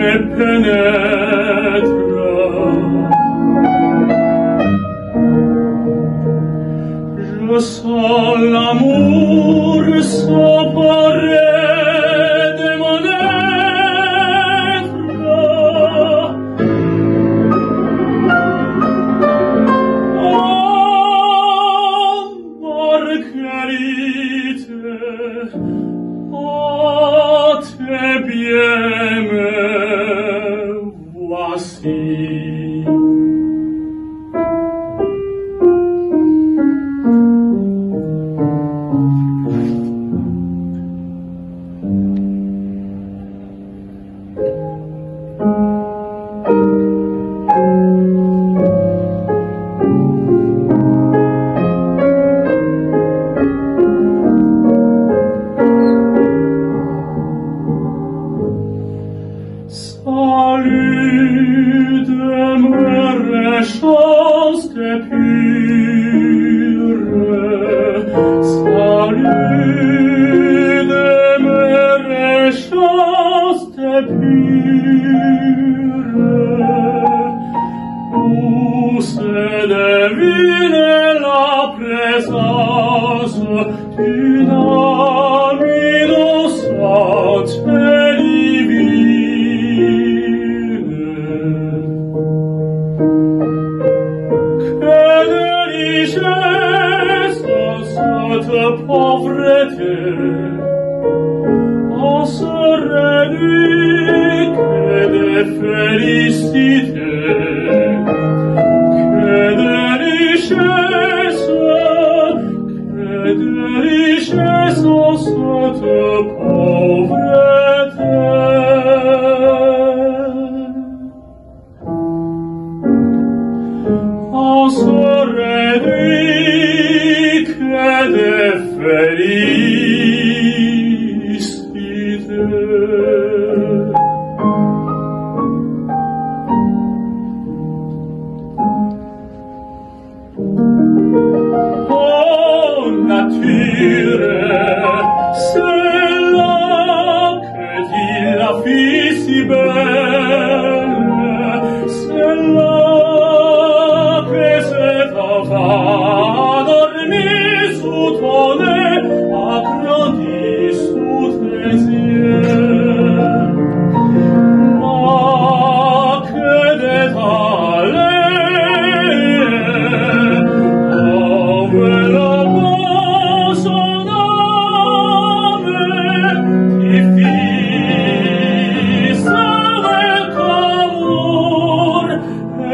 me pénétra. Je sens l'amour, de